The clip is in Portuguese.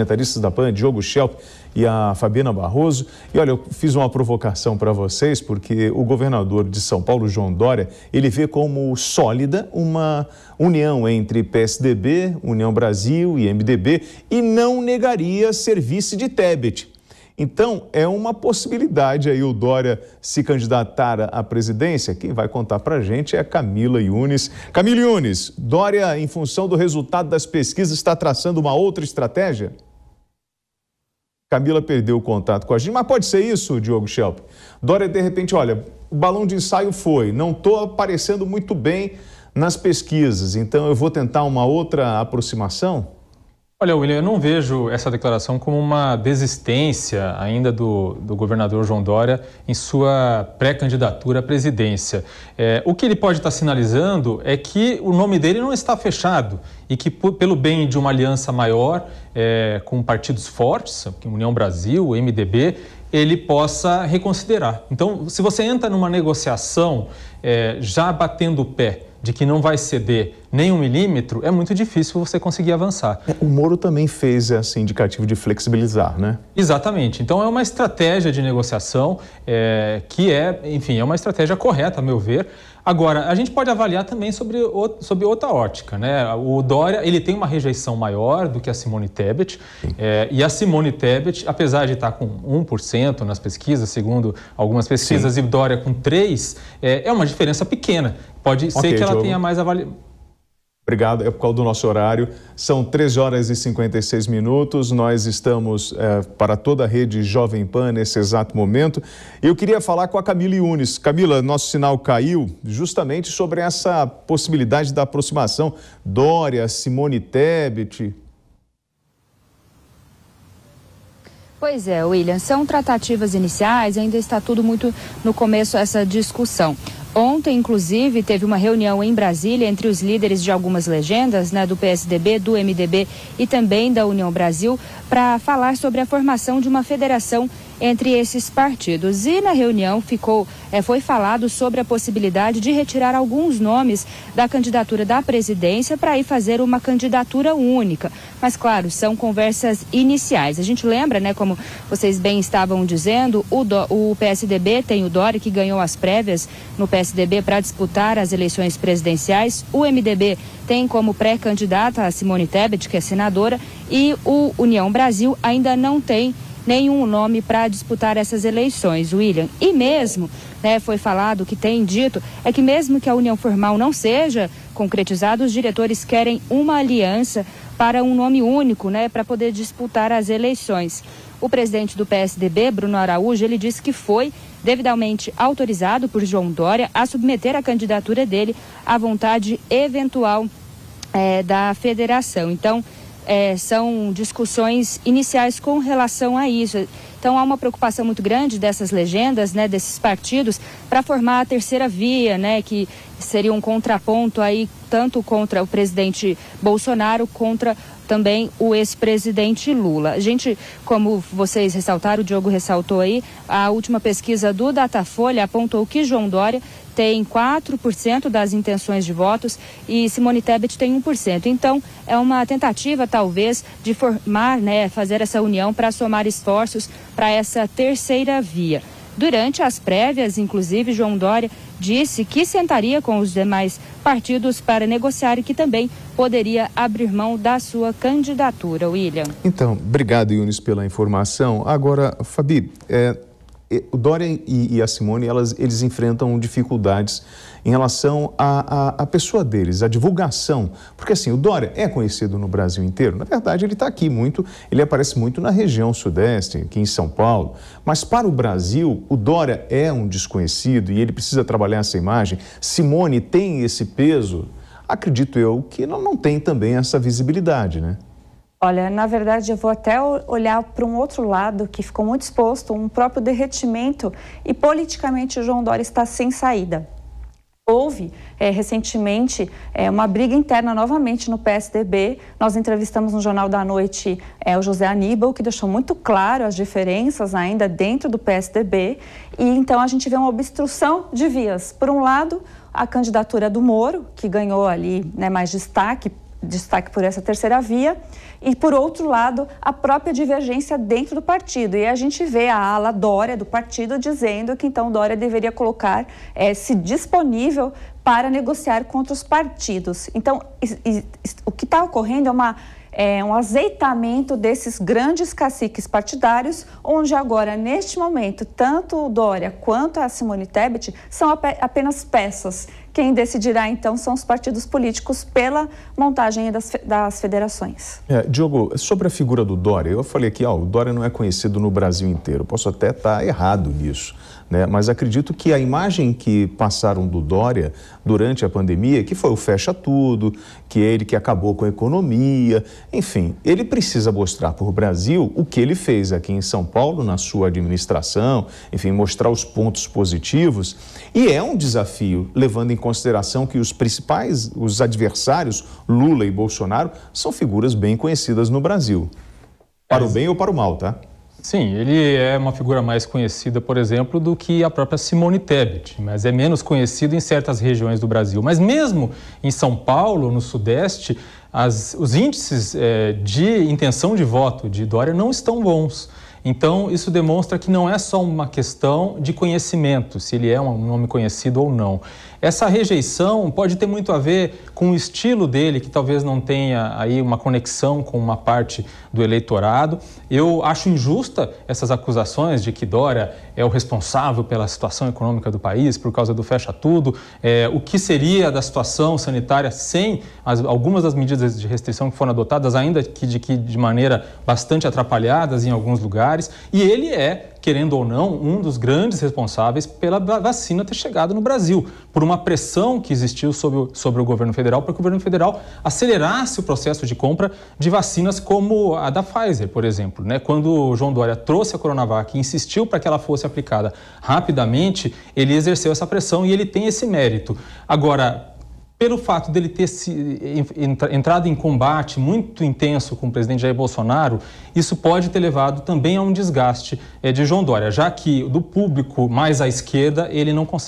comentaristas da PAN, Diogo Schelp e a Fabiana Barroso. E olha, eu fiz uma provocação para vocês, porque o governador de São Paulo, João Dória, ele vê como sólida uma união entre PSDB, União Brasil e MDB e não negaria ser vice de Tebet. Então, é uma possibilidade aí o Dória se candidatar à presidência. Quem vai contar para a gente é Camila Yunes. Camila Yunes, Dória, em função do resultado das pesquisas, está traçando uma outra estratégia? Camila perdeu o contato com a gente, mas pode ser isso, Diogo Schelp. Dória, de repente, olha, o balão de ensaio foi, não estou aparecendo muito bem nas pesquisas, então eu vou tentar uma outra aproximação? Olha, William, eu não vejo essa declaração como uma desistência ainda do, do governador João Dória em sua pré-candidatura à presidência. É, o que ele pode estar sinalizando é que o nome dele não está fechado e que, pelo bem de uma aliança maior é, com partidos fortes, União Brasil, MDB, ele possa reconsiderar. Então, se você entra numa negociação é, já batendo o pé, de que não vai ceder nem um milímetro, é muito difícil você conseguir avançar. É, o Moro também fez esse indicativo de flexibilizar, né? Exatamente. Então é uma estratégia de negociação é, que é, enfim, é uma estratégia correta, a meu ver. Agora, a gente pode avaliar também sobre, sobre outra ótica, né? O Dória, ele tem uma rejeição maior do que a Simone Tebet, é, e a Simone Tebet, apesar de estar com 1% nas pesquisas, segundo algumas pesquisas, Sim. e o Dória com 3%, é, é uma diferença pequena. Pode okay, ser que ela Diogo. tenha mais avaliação. Obrigado, é por causa do nosso horário. São 13 horas e 56 minutos. Nós estamos é, para toda a rede Jovem Pan nesse exato momento. Eu queria falar com a Camila Yunes. Camila, nosso sinal caiu justamente sobre essa possibilidade da aproximação. Dória, Simone Tebet. Pois é, William, são tratativas iniciais, ainda está tudo muito no começo essa discussão. Ontem, inclusive, teve uma reunião em Brasília entre os líderes de algumas legendas, né, do PSDB, do MDB e também da União Brasil, para falar sobre a formação de uma federação entre esses partidos. E na reunião ficou, é, foi falado sobre a possibilidade de retirar alguns nomes da candidatura da presidência para ir fazer uma candidatura única. Mas, claro, são conversas iniciais. A gente lembra, né, como vocês bem estavam dizendo, o, do, o PSDB tem o Dória, que ganhou as prévias no PSDB para disputar as eleições presidenciais. O MDB tem como pré-candidata a Simone Tebet, que é senadora, e o União Brasil ainda não tem nenhum nome para disputar essas eleições, William. E mesmo, né, foi falado, que tem dito, é que mesmo que a união formal não seja concretizada, os diretores querem uma aliança para um nome único, né, para poder disputar as eleições. O presidente do PSDB, Bruno Araújo, ele disse que foi devidamente autorizado por João Dória a submeter a candidatura dele à vontade eventual é, da federação. Então, é, são discussões iniciais com relação a isso. Então há uma preocupação muito grande dessas legendas, né, desses partidos, para formar a terceira via, né, que seria um contraponto aí tanto contra o presidente Bolsonaro contra também o ex-presidente Lula. A gente, como vocês ressaltaram, o Diogo ressaltou aí, a última pesquisa do Datafolha apontou que João Dória tem 4% das intenções de votos e Simone Tebet tem 1%. Então, é uma tentativa, talvez, de formar, né, fazer essa união para somar esforços para essa terceira via. Durante as prévias, inclusive, João Dória disse que sentaria com os demais partidos para negociar e que também poderia abrir mão da sua candidatura. William. Então, obrigado, Yunis, pela informação. Agora, Fabi, é, o Dória e, a Simone, elas, eles enfrentam dificuldades em relação à, pessoa deles, à divulgação. Porque assim, o Dória é conhecido no Brasil inteiro. Na verdade, ele está aqui muito, ele aparece muito na região sudeste, aqui em São Paulo. Mas para o Brasil, o Dória é um desconhecido e ele precisa trabalhar essa imagem. Simone tem esse peso. Acredito eu que não, não tem também essa visibilidade, né? Olha, na verdade, eu vou até olhar para um outro lado que ficou muito exposto, um próprio derretimento, e politicamente o João Dória está sem saída. Houve é, recentemente é, uma briga interna novamente no PSDB. Nós entrevistamos no Jornal da Noite é, o José Aníbal, que deixou muito claro as diferenças ainda dentro do PSDB. E então a gente vê uma obstrução de vias. Por um lado, a candidatura do Moro, que ganhou ali né, mais destaque destaque por essa terceira via, e por outro lado, a própria divergência dentro do partido. E a gente vê a ala Dória do partido dizendo que então Dória deveria colocar é, se disponível para negociar contra os partidos. Então, o que está ocorrendo é uma é, um azeitamento desses grandes caciques partidários, onde agora, neste momento, tanto o Dória quanto a Simone Tebet são apenas peças. Quem decidirá, então, são os partidos políticos pela montagem das, das federações. É, Diogo, sobre a figura do Dória, eu falei aqui, ó, o Dória não é conhecido no Brasil inteiro. Posso até estar errado nisso. Né? Mas acredito que a imagem que passaram do Dória durante a pandemia, que foi o fecha tudo, que é ele que acabou com a economia, enfim, ele precisa mostrar para o Brasil o que ele fez aqui em São Paulo na sua administração, enfim, mostrar os pontos positivos. E é um desafio, levando em consideração que os principais, os adversários, Lula e Bolsonaro, são figuras bem conhecidas no Brasil. Para o bem ou para o mal, tá? Sim, ele é uma figura mais conhecida, por exemplo, do que a própria Simone Tebet, mas é menos conhecido em certas regiões do Brasil. Mas mesmo em São Paulo, no Sudeste, as, os índices é, de intenção de voto de Dória não estão bons. Então, isso demonstra que não é só uma questão de conhecimento, se ele é um nome conhecido ou não. Essa rejeição pode ter muito a ver com o estilo dele, que talvez não tenha aí uma conexão com uma parte do eleitorado. Eu acho injusta essas acusações de que Dória é o responsável pela situação econômica do país por causa do fecha tudo. É, o que seria da situação sanitária sem as, algumas das medidas de restrição que foram adotadas, ainda que de, que de maneira bastante atrapalhadas em alguns lugares. E ele é querendo ou não, um dos grandes responsáveis pela vacina ter chegado no Brasil, por uma pressão que existiu sobre o, sobre o governo federal, para que o governo federal acelerasse o processo de compra de vacinas como a da Pfizer, por exemplo. Né? Quando o João Dória trouxe a Coronavac e insistiu para que ela fosse aplicada rapidamente, ele exerceu essa pressão e ele tem esse mérito. Agora, pelo fato dele ter se, entrado em combate muito intenso com o presidente Jair Bolsonaro, isso pode ter levado também a um desgaste é, de João Dória, já que do público mais à esquerda ele não consegue